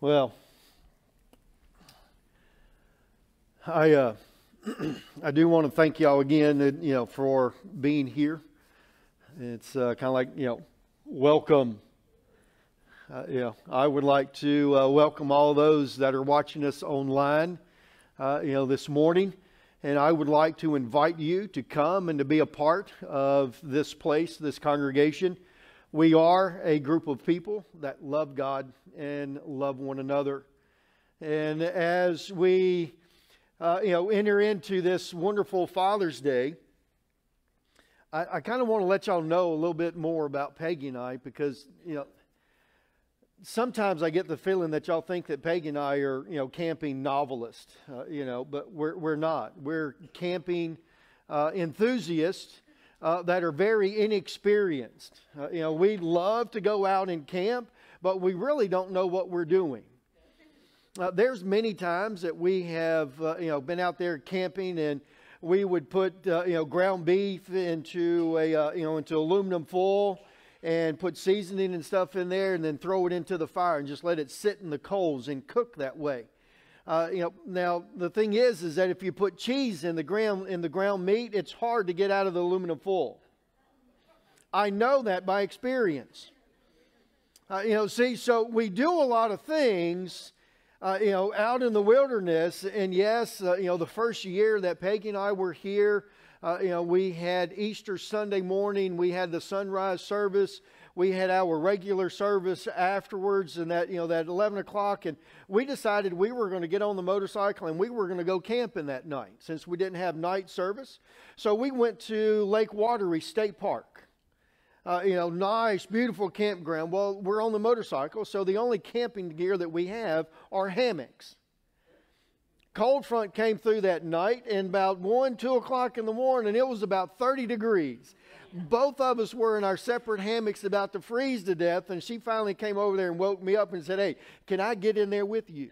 Well, I uh, I do want to thank y'all again, uh, you know, for being here. It's uh, kind of like you know, welcome. Uh, know, I would like to uh, welcome all those that are watching us online, uh, you know, this morning, and I would like to invite you to come and to be a part of this place, this congregation. We are a group of people that love God and love one another, and as we uh, you know, enter into this wonderful Father's Day, I, I kind of want to let y'all know a little bit more about Peggy and I because, you know, sometimes I get the feeling that y'all think that Peggy and I are, you know, camping novelists, uh, you know, but we're, we're not. We're camping uh, enthusiasts uh, that are very inexperienced. Uh, you know, we love to go out and camp, but we really don't know what we're doing. Uh, there's many times that we have, uh, you know, been out there camping and we would put, uh, you know, ground beef into a, uh, you know, into aluminum foil and put seasoning and stuff in there and then throw it into the fire and just let it sit in the coals and cook that way. Uh, you know, now the thing is, is that if you put cheese in the ground in the ground meat, it's hard to get out of the aluminum foil. I know that by experience. Uh, you know, see, so we do a lot of things uh, you know, out in the wilderness. And yes, uh, you know, the first year that Peggy and I were here, uh, you know, we had Easter Sunday morning, we had the sunrise service, we had our regular service afterwards, and that, you know, that 11 o'clock. And we decided we were going to get on the motorcycle and we were going to go camping that night since we didn't have night service. So we went to Lake Wateree State Park uh, you know, nice, beautiful campground. Well, we're on the motorcycle, so the only camping gear that we have are hammocks. Cold front came through that night, and about 1, 2 o'clock in the morning, it was about 30 degrees. Both of us were in our separate hammocks about to freeze to death, and she finally came over there and woke me up and said, Hey, can I get in there with you?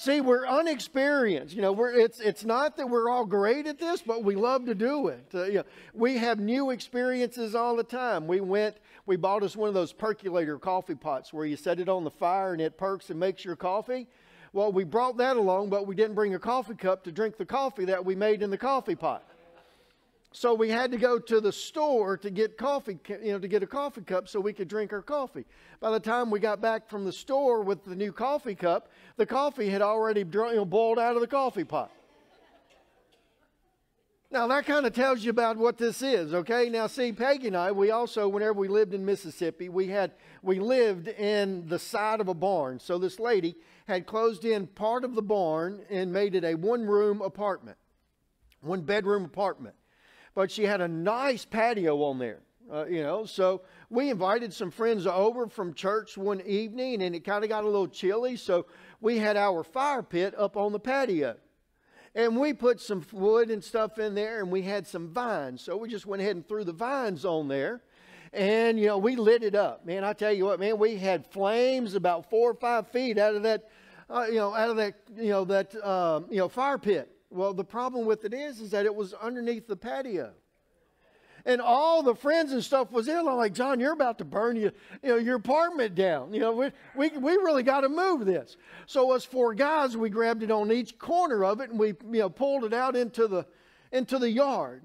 See, we're unexperienced. You know, we're, it's, it's not that we're all great at this, but we love to do it. Uh, you know, we have new experiences all the time. We went, we bought us one of those percolator coffee pots where you set it on the fire and it perks and makes your coffee. Well, we brought that along, but we didn't bring a coffee cup to drink the coffee that we made in the coffee pot. So we had to go to the store to get coffee, you know, to get a coffee cup so we could drink our coffee. By the time we got back from the store with the new coffee cup, the coffee had already you know, boiled out of the coffee pot. Now that kind of tells you about what this is, okay? Now see, Peggy and I, we also, whenever we lived in Mississippi, we had we lived in the side of a barn. So this lady had closed in part of the barn and made it a one-room apartment, one bedroom apartment but she had a nice patio on there. Uh, you know, so we invited some friends over from church one evening, and it kind of got a little chilly, so we had our fire pit up on the patio. And we put some wood and stuff in there, and we had some vines. So we just went ahead and threw the vines on there. And, you know, we lit it up. Man, I tell you what, man, we had flames about four or five feet out of that, uh, you know, out of that, you know, that, um, you know, fire pit. Well, the problem with it is, is that it was underneath the patio. And all the friends and stuff was there. like, John, you're about to burn you, you know, your apartment down. You know, we, we, we really got to move this. So us four guys, we grabbed it on each corner of it and we, you know, pulled it out into the, into the yard.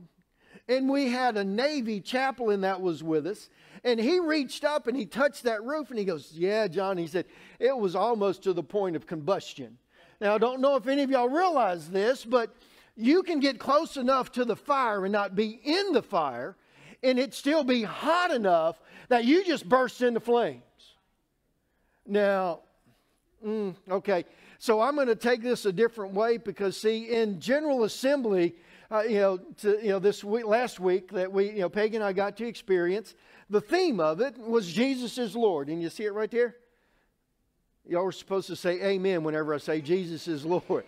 And we had a Navy chaplain that was with us. And he reached up and he touched that roof and he goes, Yeah, John. He said, it was almost to the point of combustion. Now, I don't know if any of y'all realize this, but you can get close enough to the fire and not be in the fire, and it still be hot enough that you just burst into flames. Now, mm, okay, so I'm going to take this a different way because, see, in General Assembly, uh, you know, to, you know, this week, last week that we, you know, Peggy and I got to experience, the theme of it was Jesus is Lord, and you see it right there. Y'all were supposed to say amen whenever I say Jesus is Lord.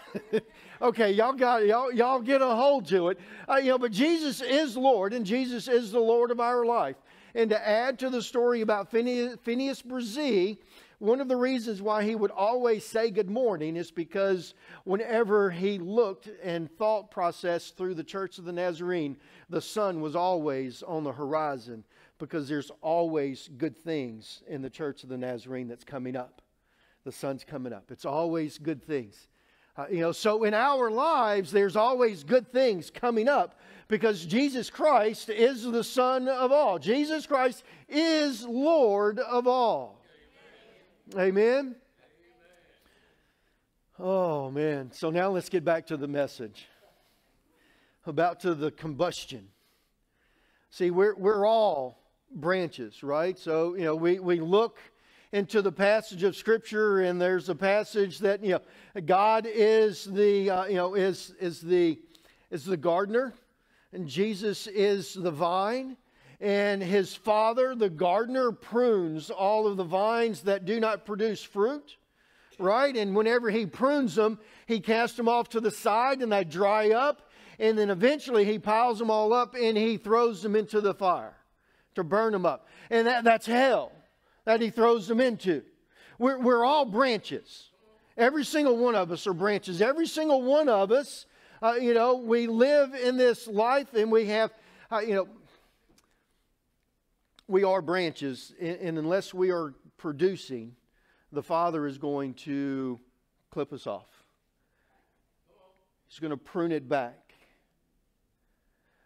okay, y'all got y'all y'all get a hold to it. Uh, you know, but Jesus is Lord, and Jesus is the Lord of our life. And to add to the story about Phineas, Phineas Bresee, one of the reasons why he would always say good morning is because whenever he looked and thought processed through the Church of the Nazarene, the sun was always on the horizon because there's always good things in the Church of the Nazarene that's coming up. the sun's coming up. It's always good things. Uh, you know, so in our lives, there's always good things coming up because Jesus Christ is the Son of all. Jesus Christ is Lord of all. Amen. Amen. Oh, man. So now let's get back to the message about to the combustion. See, we're, we're all branches, right? So, you know, we, we look into the passage of Scripture, and there's a passage that, you know, God is the, uh, you know, is, is, the, is the gardener, and Jesus is the vine. And his father, the gardener, prunes all of the vines that do not produce fruit right? And whenever he prunes them, he casts them off to the side and they dry up. And then eventually he piles them all up and he throws them into the fire to burn them up. And that, that's hell that he throws them into. We're, we're all branches. Every single one of us are branches. Every single one of us, uh, you know, we live in this life and we have, uh, you know, we are branches. And, and unless we are producing, the Father is going to clip us off. He's going to prune it back.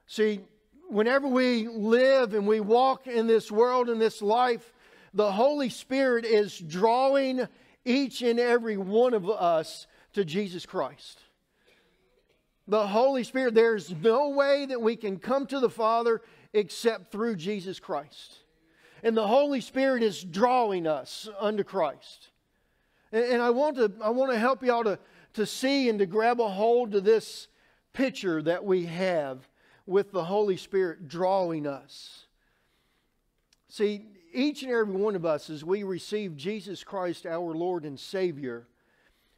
See, whenever we live and we walk in this world, in this life, the Holy Spirit is drawing each and every one of us to Jesus Christ. The Holy Spirit, there's no way that we can come to the Father except through Jesus Christ. And the Holy Spirit is drawing us unto Christ. And, and I, want to, I want to help you all to, to see and to grab a hold of this picture that we have with the Holy Spirit drawing us. See, each and every one of us, as we receive Jesus Christ, our Lord and Savior,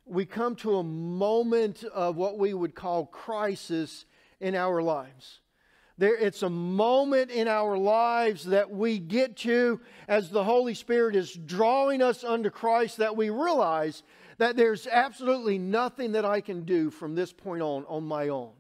we come to a moment of what we would call crisis in our lives. There, it's a moment in our lives that we get to as the Holy Spirit is drawing us unto Christ that we realize that there's absolutely nothing that I can do from this point on on my own.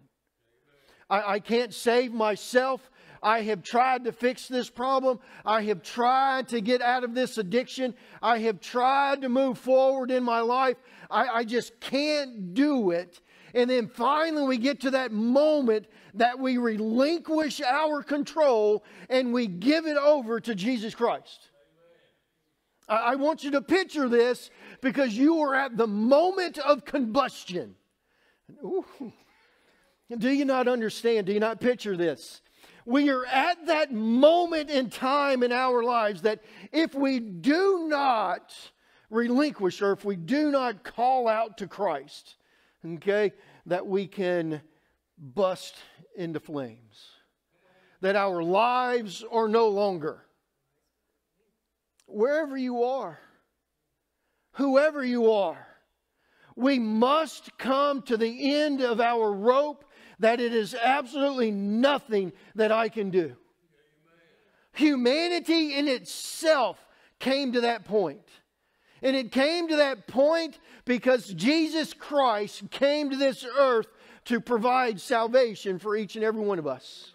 I, I can't save myself. I have tried to fix this problem. I have tried to get out of this addiction. I have tried to move forward in my life. I, I just can't do it. And then finally, we get to that moment that we relinquish our control and we give it over to Jesus Christ. I want you to picture this because you are at the moment of combustion. Ooh. Do you not understand? Do you not picture this? We are at that moment in time in our lives that if we do not relinquish or if we do not call out to Christ, okay, that we can bust into flames. That our lives are no longer. Wherever you are, whoever you are, we must come to the end of our rope that it is absolutely nothing that I can do. Humanity in itself came to that point. And it came to that point because Jesus Christ came to this earth to provide salvation for each and every one of us.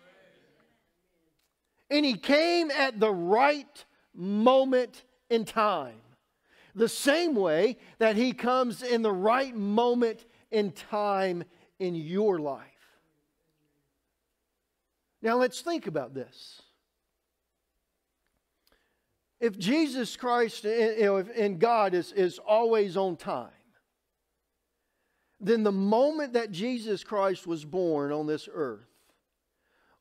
And He came at the right moment in time. The same way that He comes in the right moment in time in your life. Now let's think about this if Jesus Christ eh, you know, and God is, is always on time, then the moment that Jesus Christ was born on this earth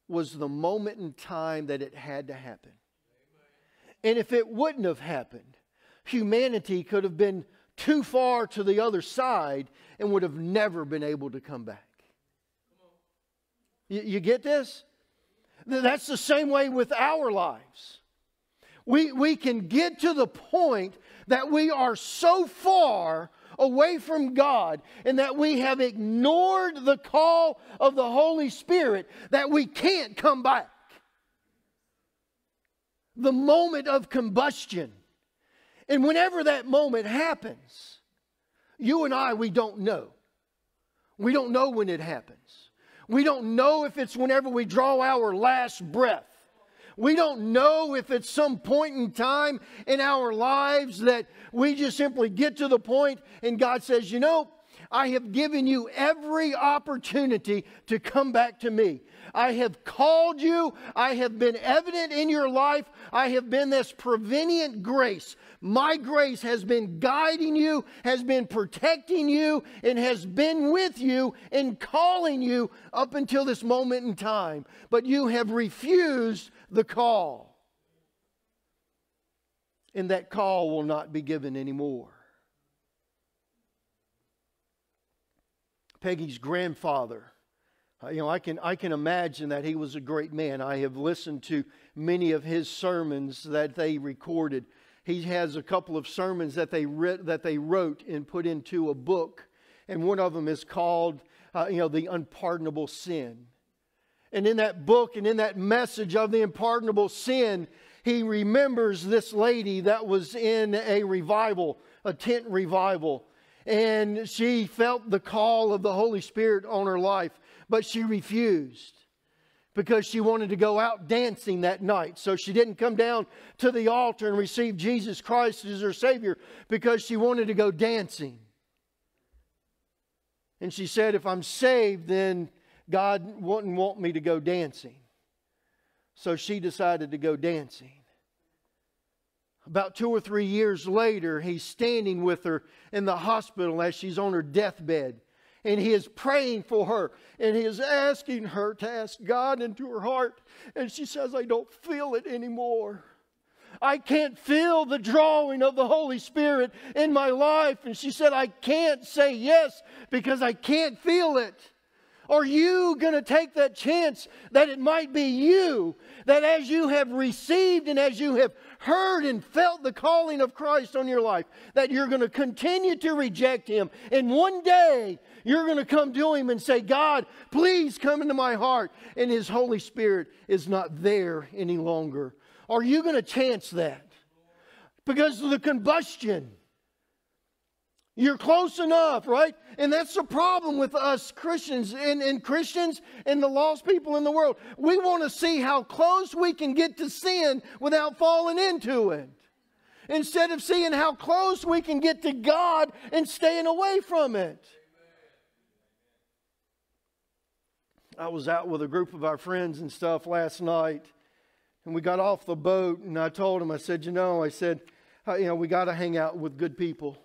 was the moment in time that it had to happen. And if it wouldn't have happened, humanity could have been too far to the other side and would have never been able to come back. You, you get this? That's the same way with our lives we, we can get to the point that we are so far away from God and that we have ignored the call of the Holy Spirit that we can't come back. The moment of combustion. And whenever that moment happens, you and I, we don't know. We don't know when it happens. We don't know if it's whenever we draw our last breath. We don't know if at some point in time in our lives that we just simply get to the point and God says, you know, I have given you every opportunity to come back to me. I have called you. I have been evident in your life. I have been this prevenient grace. My grace has been guiding you, has been protecting you, and has been with you and calling you up until this moment in time. But you have refused the call. And that call will not be given anymore. Peggy's grandfather. Uh, you know, I can, I can imagine that he was a great man. I have listened to many of his sermons that they recorded. He has a couple of sermons that they, writ, that they wrote and put into a book, and one of them is called, uh, you know, The Unpardonable Sin. And in that book and in that message of the unpardonable sin, he remembers this lady that was in a revival, a tent revival and she felt the call of the Holy Spirit on her life, but she refused because she wanted to go out dancing that night. So she didn't come down to the altar and receive Jesus Christ as her Savior because she wanted to go dancing. And she said, If I'm saved, then God wouldn't want me to go dancing. So she decided to go dancing. About two or three years later, he's standing with her in the hospital as she's on her deathbed. And he is praying for her and he is asking her to ask God into her heart. And she says, I don't feel it anymore. I can't feel the drawing of the Holy Spirit in my life. And she said, I can't say yes because I can't feel it. Are you going to take that chance that it might be you, that as you have received and as you have heard and felt the calling of Christ on your life, that you're going to continue to reject Him. And one day you're going to come to Him and say, God, please come into my heart. And His Holy Spirit is not there any longer. Are you going to chance that? Because of the combustion. You're close enough, right? And that's the problem with us Christians and, and, Christians and the lost people in the world. We want to see how close we can get to sin without falling into it. Instead of seeing how close we can get to God and staying away from it. I was out with a group of our friends and stuff last night, and we got off the boat, and I told them, I said, you know, I said, uh, you know, we got to hang out with good people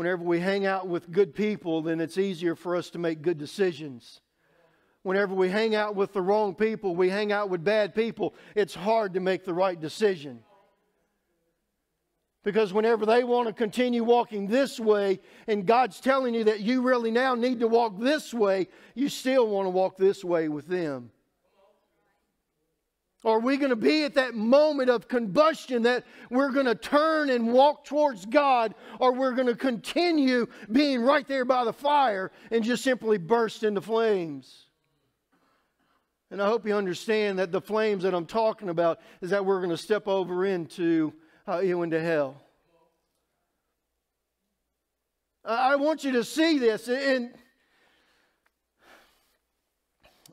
whenever we hang out with good people, then it's easier for us to make good decisions. Whenever we hang out with the wrong people, we hang out with bad people, it's hard to make the right decision. Because whenever they want to continue walking this way, and God's telling you that you really now need to walk this way, you still want to walk this way with them. Are we going to be at that moment of combustion that we're going to turn and walk towards God, or we're going to continue being right there by the fire and just simply burst into flames? And I hope you understand that the flames that I'm talking about is that we're going to step over into, uh, you into hell. I want you to see this, and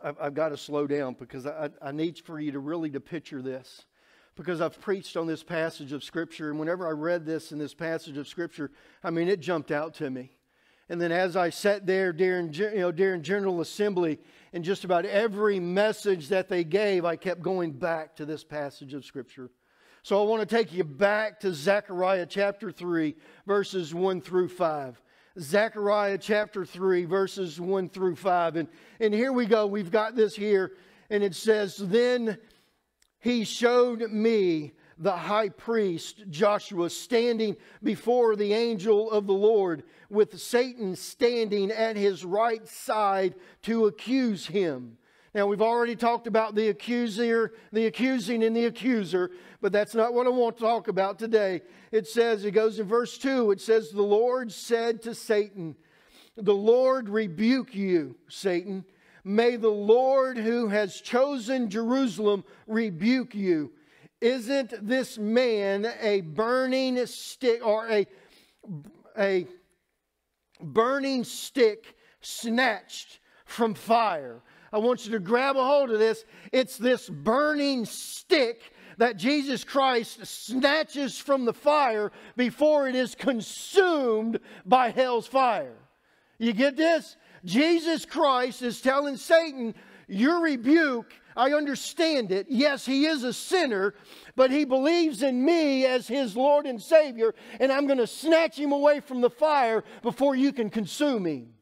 I've, I've got to slow down because I, I need for you to really to picture this because I've preached on this passage of Scripture, and whenever I read this in this passage of Scripture, I mean, it jumped out to me. And then as I sat there during, you know, during General Assembly, and just about every message that they gave, I kept going back to this passage of Scripture. So I want to take you back to Zechariah chapter 3, verses 1 through 5. Zechariah chapter 3, verses 1 through 5. And, and here we go. We've got this here. And it says, Then he showed me the high priest Joshua standing before the angel of the Lord, with Satan standing at his right side to accuse him. Now, we've already talked about the accuser, the accusing and the accuser, but that's not what I want to talk about today. It says, it goes in verse 2, it says, The Lord said to Satan, The Lord rebuke you, Satan. May the Lord who has chosen Jerusalem rebuke you. Isn't this man a burning stick or a, a burning stick snatched from fire? I want you to grab a hold of this. It's this burning stick that Jesus Christ snatches from the fire before it is consumed by hell's fire. You get this? Jesus Christ is telling Satan, Your rebuke, I understand it. Yes, he is a sinner, but he believes in me as his Lord and Savior, and I'm going to snatch him away from the fire before you can consume him.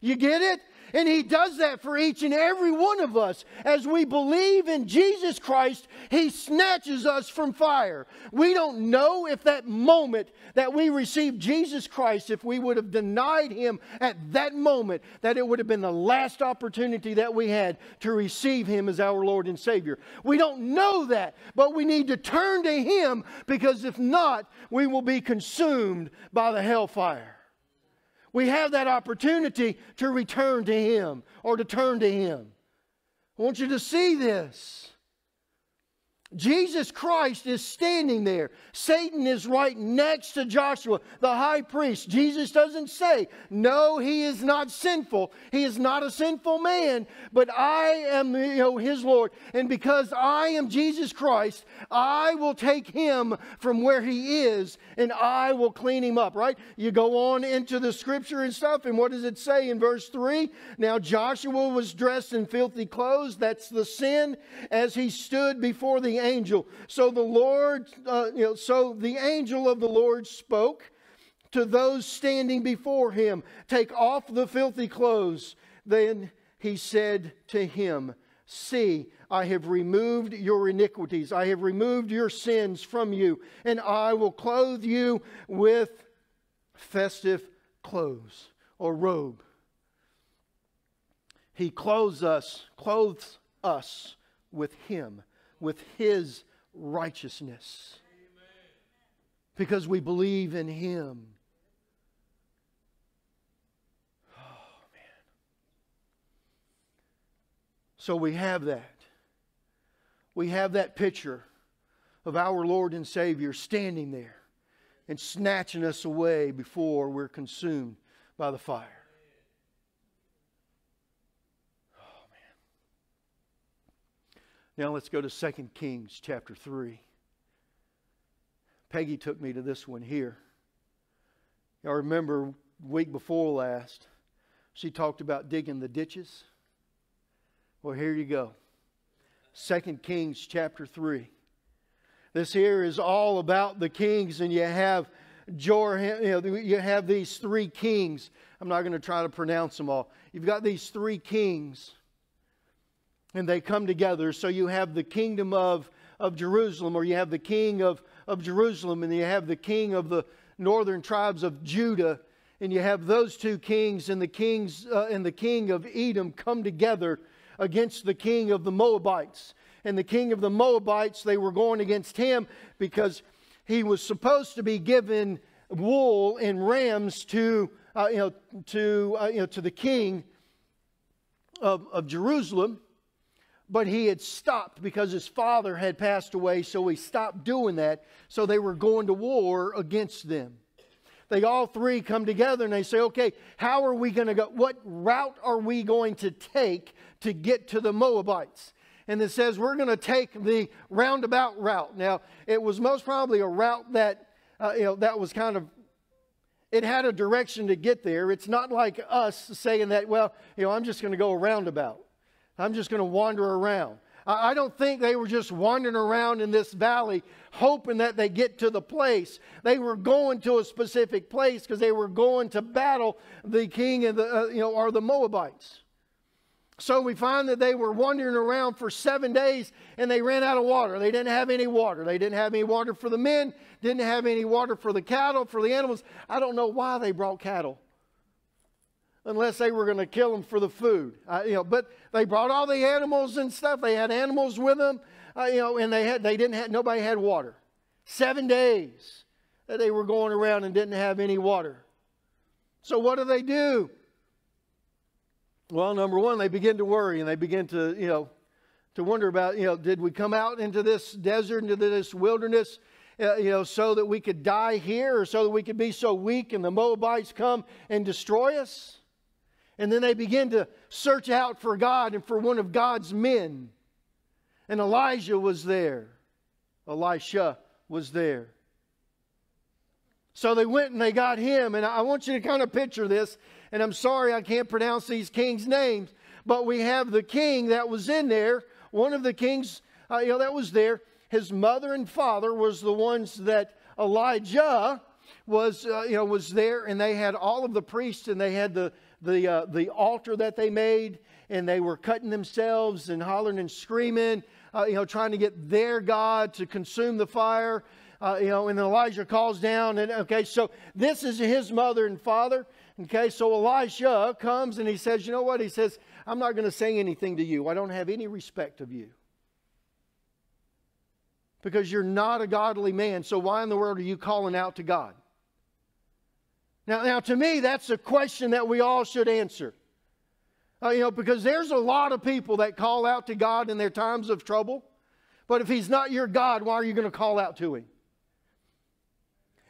You get it? And He does that for each and every one of us. As we believe in Jesus Christ, He snatches us from fire. We don't know if that moment that we received Jesus Christ, if we would have denied Him at that moment, that it would have been the last opportunity that we had to receive Him as our Lord and Savior. We don't know that, but we need to turn to Him because if not, we will be consumed by the hellfire we have that opportunity to return to Him or to turn to Him. I want you to see this. Jesus Christ is standing there. Satan is right next to Joshua, the high priest. Jesus doesn't say, No, he is not sinful. He is not a sinful man, but I am you know, his Lord. And because I am Jesus Christ, I will take him from where he is and I will clean him up, right? You go on into the scripture and stuff, and what does it say in verse 3? Now Joshua was dressed in filthy clothes. That's the sin as he stood before the angel. So the Lord, uh, you know, so the angel of the Lord spoke to those standing before him, Take off the filthy clothes. Then he said to him, See, I have removed your iniquities, I have removed your sins from you, and I will clothe you with festive clothes or robe. He clothes us, clothes us with him with His righteousness because we believe in Him. Oh, man. So we have that. We have that picture of our Lord and Savior standing there and snatching us away before we're consumed by the fire. Now let's go to 2 Kings chapter 3. Peggy took me to this one here. I remember week before last, she talked about digging the ditches. Well, here you go. 2 Kings chapter 3. This here is all about the kings, and you have Jor, you, know, you have these three kings. I'm not going to try to pronounce them all. You've got these three kings and they come together. So you have the kingdom of, of Jerusalem, or you have the king of, of Jerusalem, and you have the king of the northern tribes of Judah, and you have those two kings, and the kings uh, and the king of Edom come together against the king of the Moabites. And the king of the Moabites, they were going against him because he was supposed to be given wool and rams to, uh, you know, to, uh, you know, to the king of, of Jerusalem but he had stopped because his father had passed away, so he stopped doing that. So they were going to war against them. They all three come together and they say, okay, how are we going to go? What route are we going to take to get to the Moabites? And it says we're going to take the roundabout route. Now, it was most probably a route that, uh, you know, that was kind of it had a direction to get there. It's not like us saying that, well, you know, I'm just going to go a roundabout. I'm just going to wander around. I don't think they were just wandering around in this valley hoping that they get to the place. They were going to a specific place because they were going to battle the king and the, uh, you know, or the Moabites. So we find that they were wandering around for seven days and they ran out of water. They didn't have any water. They didn't have any water for the men, didn't have any water for the cattle, for the animals. I don't know why they brought cattle unless they were going to kill them for the food. Uh, you know, but they brought all the animals and stuff. They had animals with them, uh, you know, and they had they didn't have nobody had water. Seven days that they were going around and didn't have any water. So what do they do? Well, number one, they begin to worry and they begin to you know to wonder about you know did we come out into this desert into this wilderness uh, you know, so that we could die here or so that we could be so weak and the Moabites come and destroy us? And then they begin to search out for God and for one of God's men. And Elijah was there. Elisha was there. So they went and they got him. And I want you to kind of picture this. And I'm sorry I can't pronounce these kings' names, but we have the king that was in there, one of the kings uh, you know, that was there. His mother and father was the ones that Elijah was, uh, you know, was there, and they had all of the priests, and they had the the uh, the altar that they made, and they were cutting themselves and hollering and screaming, uh, you know, trying to get their God to consume the fire. Uh, you know, and Elijah calls down, and okay, so this is his mother and father. Okay, so Elisha comes and he says, You know what? He says, I'm not going to say anything to you. I don't have any respect of you. Because you're not a godly man. So why in the world are you calling out to God? Now, now to me, that's a question that we all should answer. Uh, you know, because there's a lot of people that call out to God in their times of trouble. But if He's not your God, why are you going to call out to Him?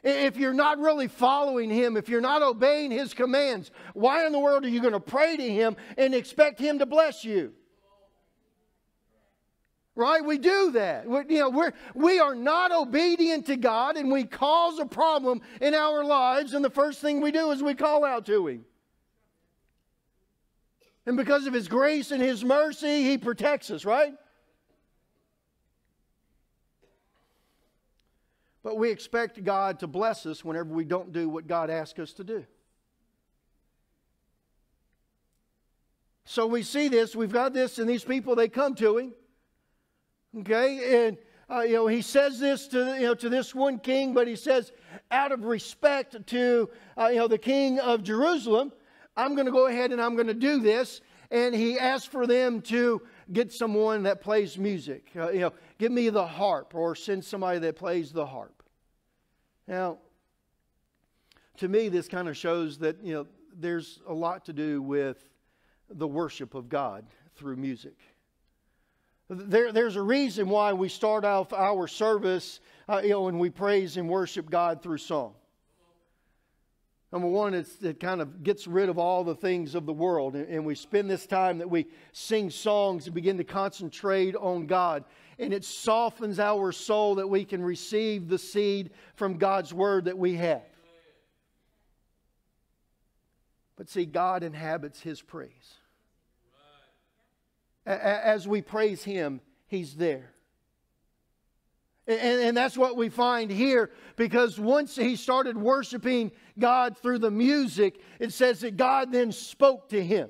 If you're not really following Him, if you're not obeying His commands, why in the world are you going to pray to Him and expect Him to bless you? Right? We do that. We, you know, we're, we are not obedient to God and we cause a problem in our lives, and the first thing we do is we call out to Him. And because of His grace and His mercy, He protects us, right? But we expect God to bless us whenever we don't do what God asks us to do. So we see this, we've got this, and these people, they come to him. Okay, and uh, you know, he says this to, you know, to this one king, but he says, out of respect to, uh, you know, the king of Jerusalem, I'm going to go ahead and I'm going to do this. And he asks for them to get someone that plays music. Uh, you know, give me the harp or send somebody that plays the harp. Now, to me, this kind of shows that, you know, there's a lot to do with the worship of God through music. There, there's a reason why we start off our service, uh, you know, and we praise and worship God through song. Number one, it kind of gets rid of all the things of the world. And, and we spend this time that we sing songs and begin to concentrate on God and it softens our soul that we can receive the seed from God's word that we have. But see, God inhabits his praise. As we praise him, he's there. And, and, that's what we find here because once he started worshiping God through the music, it says that God then spoke to him.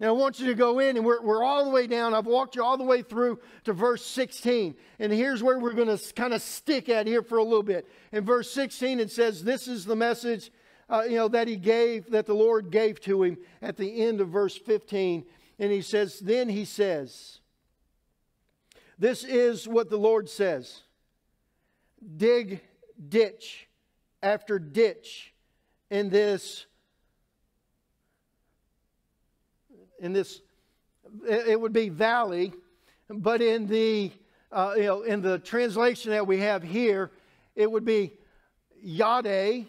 Now, I want you to go in, and we're, we're all the way down. I've walked you all the way through to verse 16. And here's where we're going to kind of stick at here for a little bit. In verse 16, it says, This is the message uh, you know, that he gave, that the Lord gave to him at the end of verse 15. And he says, Then he says, This is what the Lord says dig ditch after ditch in this in this, it would be valley, but in the, uh, you know, in the translation that we have here, it would be wadi,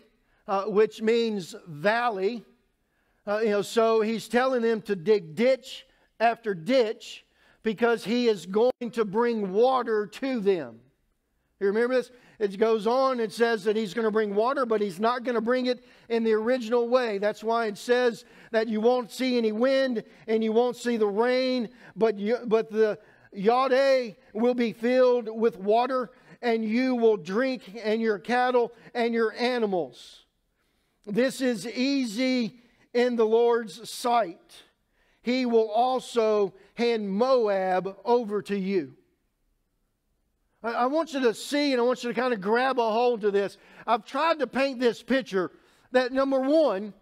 uh, which means valley. Uh, you know, so he's telling them to dig ditch after ditch because he is going to bring water to them. You remember this? It goes on, it says that he's going to bring water, but he's not going to bring it in the original way. That's why it says that you won't see any wind and you won't see the rain, but, you, but the wadi will be filled with water, and you will drink, and your cattle and your animals. This is easy in the Lord's sight. He will also hand Moab over to you. I want you to see and I want you to kind of grab a hold to this. I've tried to paint this picture that number one,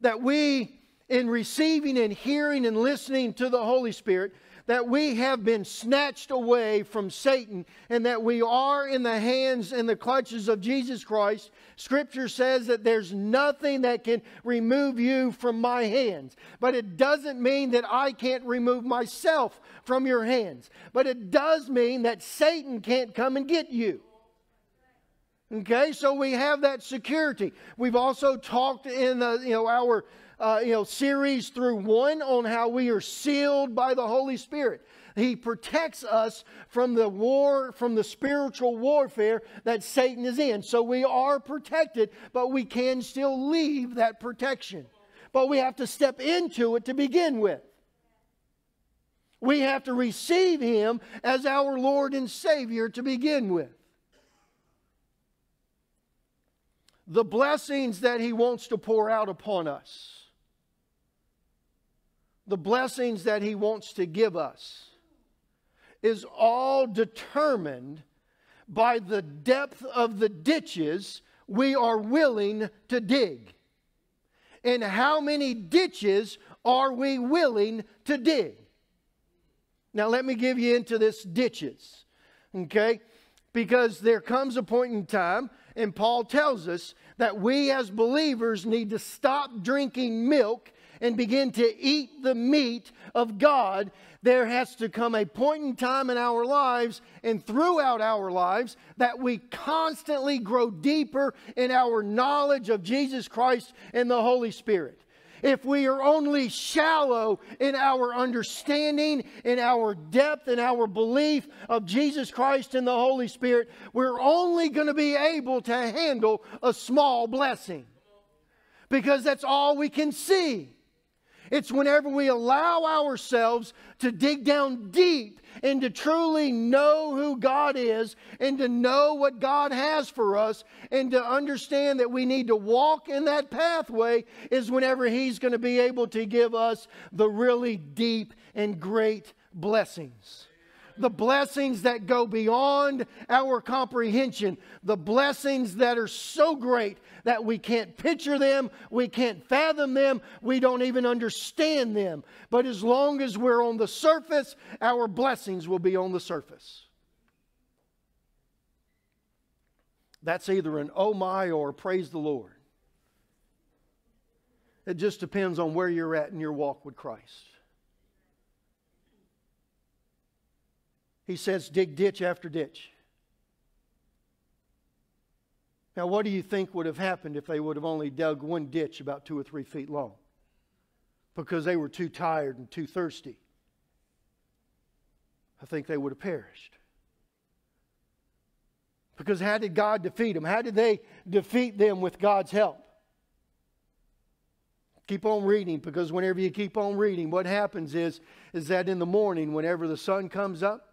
that we, in receiving and hearing and listening to the Holy Spirit, that we have been snatched away from Satan and that we are in the hands and the clutches of Jesus Christ. Scripture says that there's nothing that can remove you from my hands. But it doesn't mean that I can't remove myself from your hands. But it does mean that Satan can't come and get you. Okay, so we have that security. We've also talked in the, you know our uh, you know series through one on how we are sealed by the Holy Spirit. He protects us from the war, from the spiritual warfare that Satan is in. So we are protected, but we can still leave that protection. But we have to step into it to begin with. We have to receive Him as our Lord and Savior to begin with. The blessings that He wants to pour out upon us, the blessings that He wants to give us, is all determined by the depth of the ditches we are willing to dig. And how many ditches are we willing to dig? Now, let me give you into this ditches, okay? Because there comes a point in time, and Paul tells us that we as believers need to stop drinking milk and begin to eat the meat of God. There has to come a point in time in our lives and throughout our lives that we constantly grow deeper in our knowledge of Jesus Christ and the Holy Spirit if we are only shallow in our understanding, in our depth, in our belief of Jesus Christ and the Holy Spirit, we're only going to be able to handle a small blessing because that's all we can see. It's whenever we allow ourselves to dig down deep and to truly know who God is and to know what God has for us and to understand that we need to walk in that pathway is whenever He's going to be able to give us the really deep and great blessings. The blessings that go beyond our comprehension, the blessings that are so great that we can't picture them, we can't fathom them, we don't even understand them. But as long as we're on the surface, our blessings will be on the surface. That's either an oh my or praise the Lord. It just depends on where you're at in your walk with Christ. He says, dig ditch after ditch. Now, what do you think would have happened if they would have only dug one ditch about two or three feet long? Because they were too tired and too thirsty. I think they would have perished. Because how did God defeat them? How did they defeat them with God's help? Keep on reading because whenever you keep on reading, what happens is, is that in the morning, whenever the sun comes up,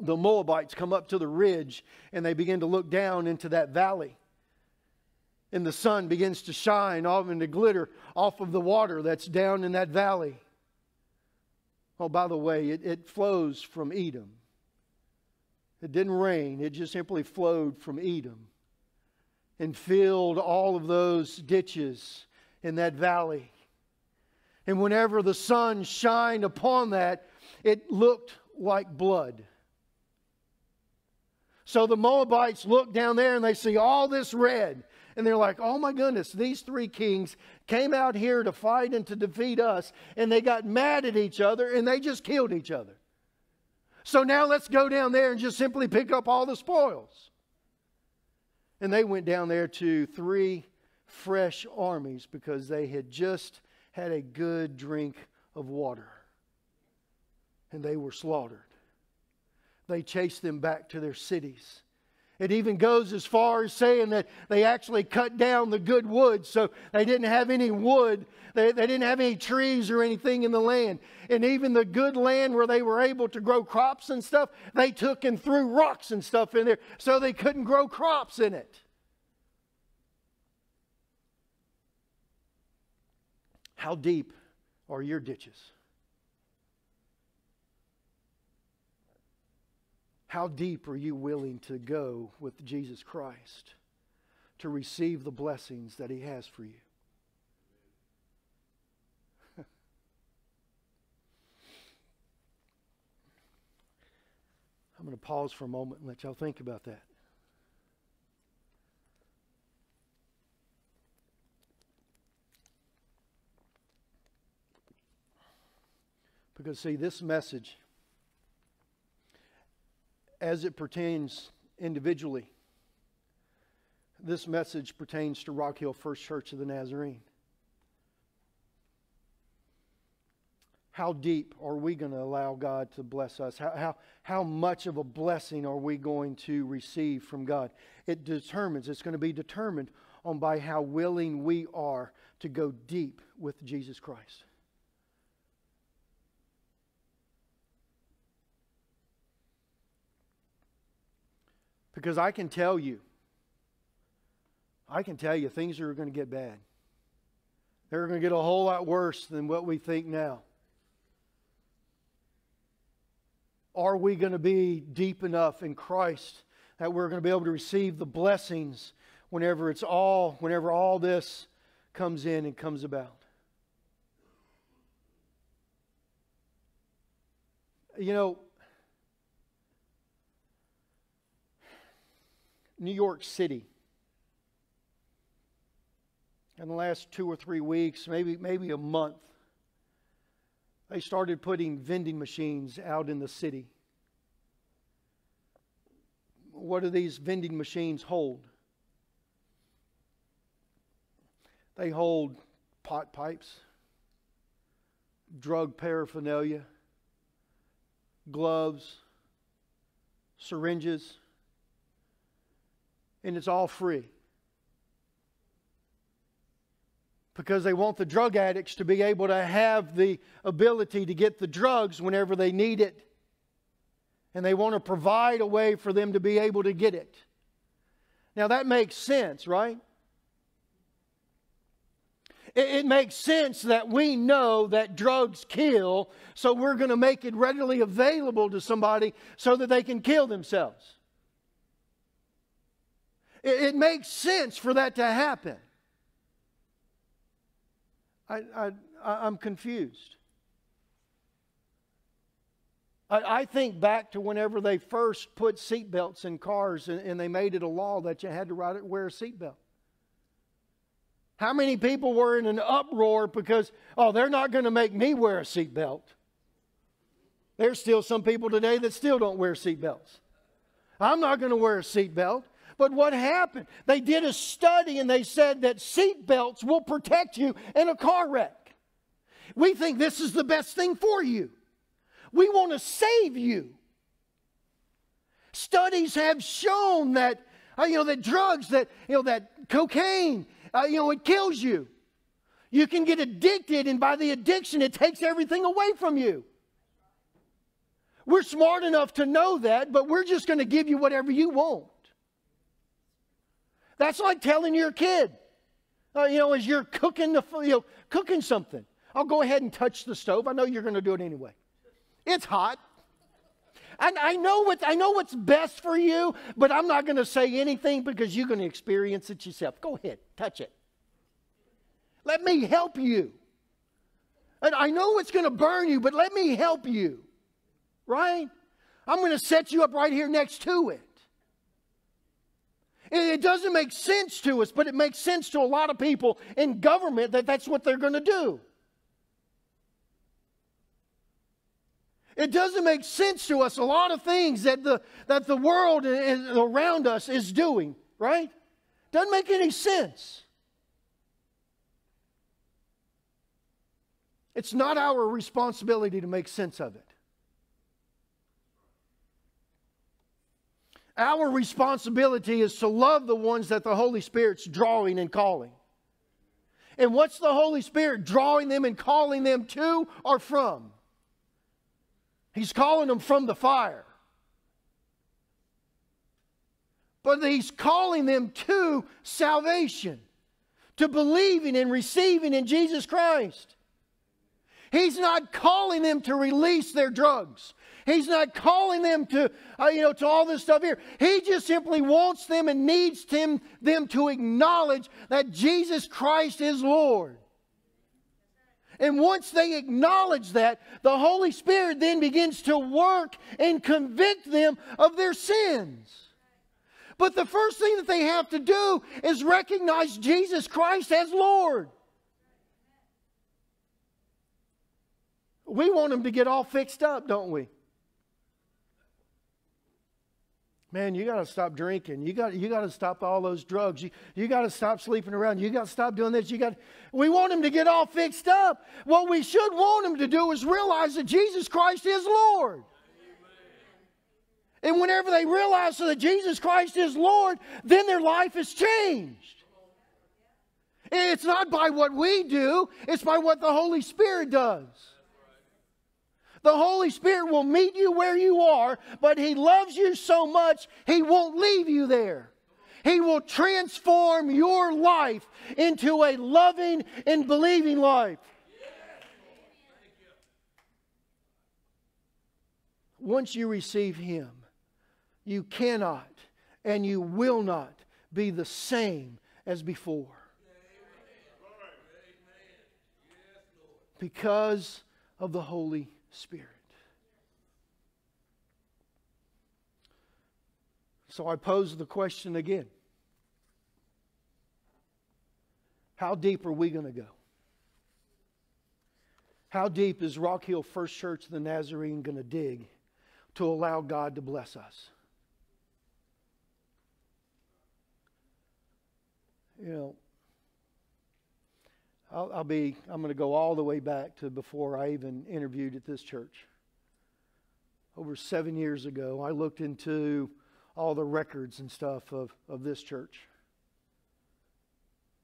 the Moabites come up to the ridge and they begin to look down into that valley. And the sun begins to shine off and to glitter off of the water that's down in that valley. Oh, by the way, it, it flows from Edom. It didn't rain, it just simply flowed from Edom and filled all of those ditches in that valley. And whenever the sun shined upon that, it looked like blood. So the Moabites look down there and they see all this red. And they're like, oh my goodness, these three kings came out here to fight and to defeat us. And they got mad at each other and they just killed each other. So now let's go down there and just simply pick up all the spoils. And they went down there to three fresh armies because they had just had a good drink of water. And they were slaughtered they chased them back to their cities. It even goes as far as saying that they actually cut down the good wood, so they didn't have any wood. They, they didn't have any trees or anything in the land. And even the good land where they were able to grow crops and stuff, they took and threw rocks and stuff in there so they couldn't grow crops in it. How deep are your ditches? How deep are you willing to go with Jesus Christ to receive the blessings that He has for you? I'm going to pause for a moment and let y'all think about that. Because, see, this message as it pertains individually this message pertains to Rock Hill First Church of the Nazarene. How deep are we going to allow God to bless us? How, how, how much of a blessing are we going to receive from God? It determines, it's going to be determined on by how willing we are to go deep with Jesus Christ. Because I can tell you, I can tell you things are going to get bad. They're going to get a whole lot worse than what we think now. Are we going to be deep enough in Christ that we're going to be able to receive the blessings whenever it's all, whenever all this comes in and comes about? You know, New York City in the last two or three weeks, maybe, maybe a month, they started putting vending machines out in the city. What do these vending machines hold? They hold pot pipes, drug paraphernalia, gloves, syringes, and it's all free. because they want the drug addicts to be able to have the ability to get the drugs whenever they need it. And they want to provide a way for them to be able to get it. Now, that makes sense, right? It, makes sense that we know that drugs kill, so we're going to make it readily available to somebody so that they can kill themselves. It, it makes sense for that to happen. I, I, I'm confused. I, think back to whenever they first put seatbelts in cars and, and they made it a law that you had to ride it, wear a seatbelt. How many people were in an uproar because, oh, they're not going to make me wear a seatbelt? There's still some people today that still don't wear seatbelts. I'm not going to wear a seatbelt. But what happened? They did a study and they said that seat belts will protect you in a car wreck. We think this is the best thing for you. We want to save you. Studies have shown that uh, you know that drugs that you know that cocaine uh, you know it kills you. You can get addicted and by the addiction it takes everything away from you. We're smart enough to know that, but we're just going to give you whatever you want. That's like telling your kid, uh, you know, as you're cooking the, you know, cooking something. I'll go ahead and touch the stove. I know you're going to do it anyway. It's hot. And I know what I know what's best for you, but I'm not going to say anything because you're going to experience it yourself. Go ahead, touch it. Let me help you. And I know it's going to burn you, but let me help you. Right? I'm going to set you up right here next to it. It doesn't make sense to us, but it makes sense to a lot of people in government that that's what they're going to do. It doesn't make sense to us a lot of things that the, that the world around us is doing, right? Doesn't make any sense. It's not our responsibility to make sense of it. Our responsibility is to love the ones that the Holy Spirit's drawing and calling. And what's the Holy Spirit drawing them and calling them to or from? He's calling them from the fire. But He's calling them to salvation, to believing and receiving in Jesus Christ. He's not calling them to release their drugs. He's not calling them to, uh, you know, to all this stuff here. He just simply wants them and needs them, them to acknowledge that Jesus Christ is Lord. And once they acknowledge that, the Holy Spirit then begins to work and convict them of their sins. But the first thing that they have to do is recognize Jesus Christ as Lord. We want them to get all fixed up, don't we? Man, you got to stop drinking. You got you got to stop all those drugs. You, you got to stop sleeping around. You got to stop doing this. You got We want him to get all fixed up. What we should want him to do is realize that Jesus Christ is Lord. And whenever they realize that Jesus Christ is Lord, then their life is changed. It's not by what we do, it's by what the Holy Spirit does. The Holy Spirit will meet you where you are, but He loves you so much, He won't leave you there. He will transform your life into a loving and believing life. Once you receive Him, you cannot and you will not be the same as before. Because of the Holy Spirit. So I pose the question again How deep are we going to go? How deep is Rock Hill First Church of the Nazarene going to dig to allow God to bless us? You know, I'll, I'll be, I'm going to go all the way back to before I even interviewed at this church. Over seven years ago, I looked into all the records and stuff of, of this church.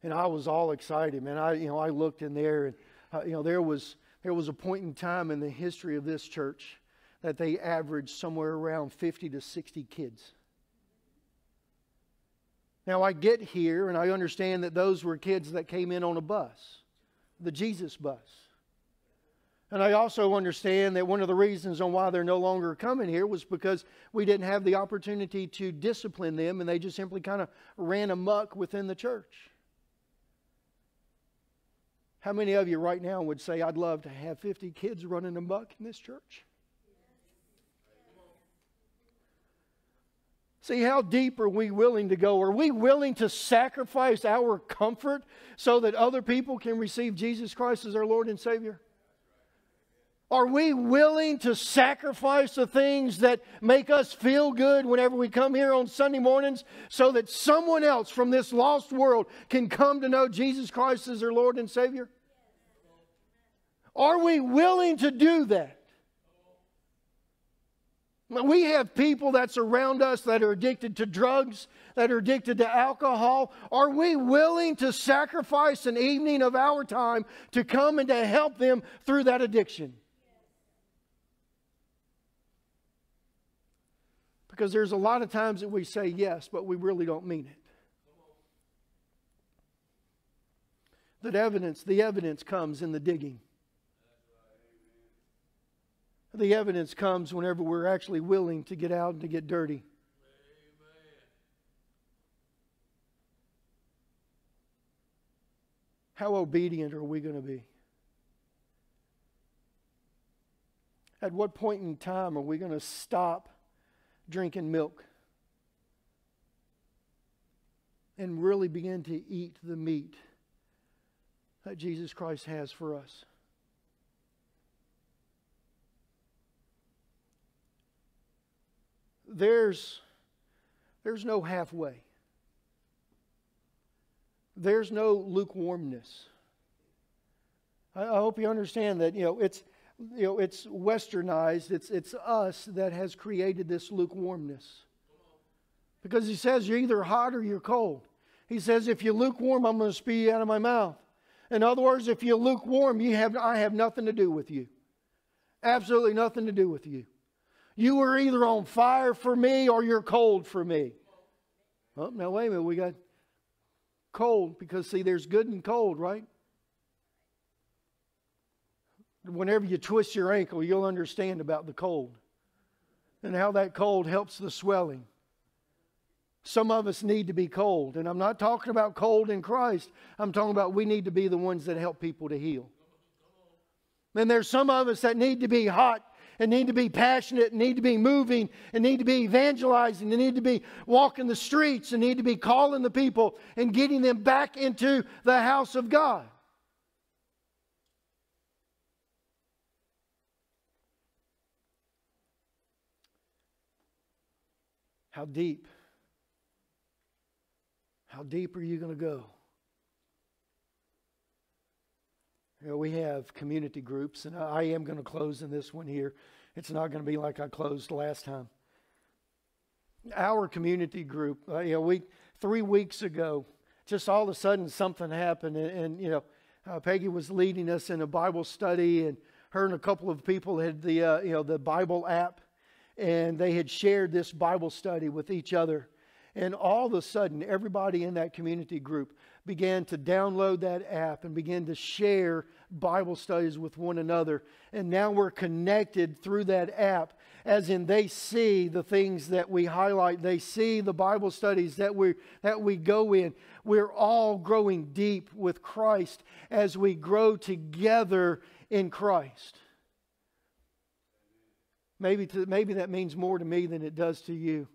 And I was all excited, man. I, you know, I looked in there and, uh, you know, there was, there was a point in time in the history of this church that they averaged somewhere around 50 to 60 kids. Now, I get here and I understand that those were kids that came in on a bus, the Jesus bus. And I also understand that one of the reasons on why they're no longer coming here was because we didn't have the opportunity to discipline them and they just simply kind of ran amuck within the church. How many of you right now would say, I'd love to have 50 kids running amuck in this church? See, how deep are we willing to go? Are we willing to sacrifice our comfort so that other people can receive Jesus Christ as our Lord and Savior? Are we willing to sacrifice the things that make us feel good whenever we come here on Sunday mornings so that someone else from this lost world can come to know Jesus Christ as their Lord and Savior? Are we willing to do that? We have people that surround us that are addicted to drugs, that are addicted to alcohol. Are we willing to sacrifice an evening of our time to come and to help them through that addiction? Because there's a lot of times that we say yes, but we really don't mean it. That evidence, the evidence comes in the digging. The evidence comes whenever we're actually willing to get out and to get dirty. How obedient are we going to be? At what point in time are we going to stop drinking milk and really begin to eat the meat that Jesus Christ has for us? There's, there's no halfway. There's no lukewarmness. I, I hope you understand that, you know, it's, you know, it's westernized. It's, it's us that has created this lukewarmness. Because he says you're either hot or you're cold. He says, if you're lukewarm, I'm going to spew you out of my mouth. In other words, if you're lukewarm, you have, I have nothing to do with you. Absolutely nothing to do with you. You are either on fire for me or you're cold for me. Oh, now wait a minute. We got cold because, see, there's good and cold, right? Whenever you twist your ankle, you'll understand about the cold and how that cold helps the swelling. Some of us need to be cold. And I'm not talking about cold in Christ. I'm talking about we need to be the ones that help people to heal. And there's some of us that need to be hot and need to be passionate and need to be moving and need to be evangelizing and need to be walking the streets and need to be calling the people and getting them back into the house of God. How deep? How deep are you going to go? You know, we have community groups, and I am going to close in this one here. It's not going to be like I closed last time. Our community group, uh, you know, we three weeks ago, just all of a sudden something happened, and, and you know, uh, Peggy was leading us in a Bible study, and her and a couple of people had the uh, you know the Bible app, and they had shared this Bible study with each other. And all of a sudden, everybody in that community group began to download that app and began to share Bible studies with one another. And now we're connected through that app, as in they see the things that we highlight, they see the Bible studies that we, that we go in. We're all growing deep with Christ as we grow together in Christ. Maybe, to, maybe that means more to me than it does to you.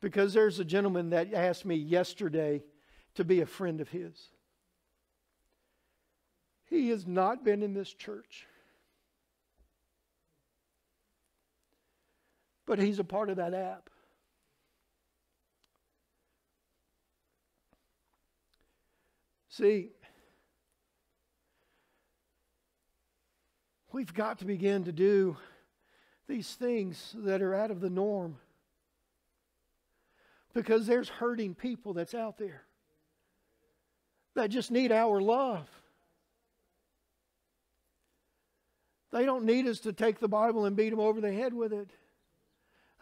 Because there's a gentleman that asked me yesterday to be a friend of his. He has not been in this church. But he's a part of that app. See, we've got to begin to do these things that are out of the norm because there's hurting people that's out there that just need our love. They don't need us to take the Bible and beat them over the head with it.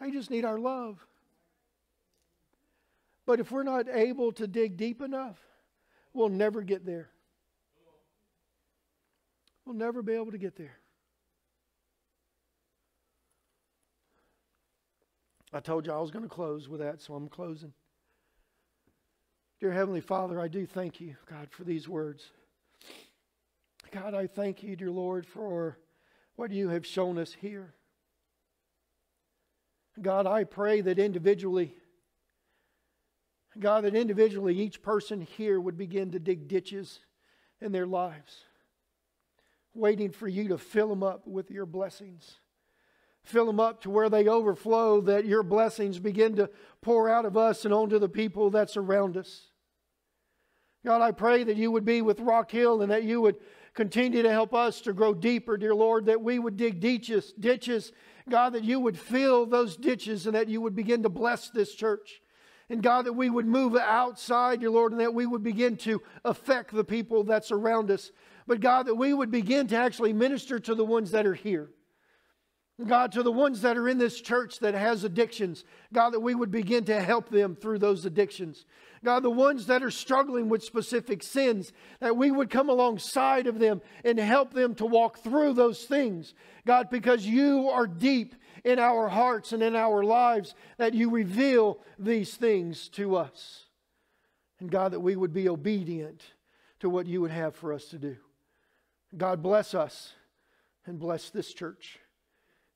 They just need our love. But if we're not able to dig deep enough, we'll never get there. We'll never be able to get there. I told you I was going to close with that, so I'm closing. Dear Heavenly Father, I do thank you, God, for these words. God, I thank you, dear Lord, for what you have shown us here. God, I pray that individually, God, that individually each person here would begin to dig ditches in their lives, waiting for you to fill them up with your blessings. Fill them up to where they overflow, that your blessings begin to pour out of us and onto the people that surround us. God, I pray that you would be with Rock Hill and that you would continue to help us to grow deeper, dear Lord, that we would dig ditches, ditches, God, that you would fill those ditches and that you would begin to bless this church. And God, that we would move outside, dear Lord, and that we would begin to affect the people that surround us. But God, that we would begin to actually minister to the ones that are here. God, to the ones that are in this church that has addictions, God, that we would begin to help them through those addictions. God, the ones that are struggling with specific sins, that we would come alongside of them and help them to walk through those things. God, because you are deep in our hearts and in our lives, that you reveal these things to us. And God, that we would be obedient to what you would have for us to do. God, bless us and bless this church.